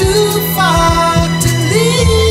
too far to leave.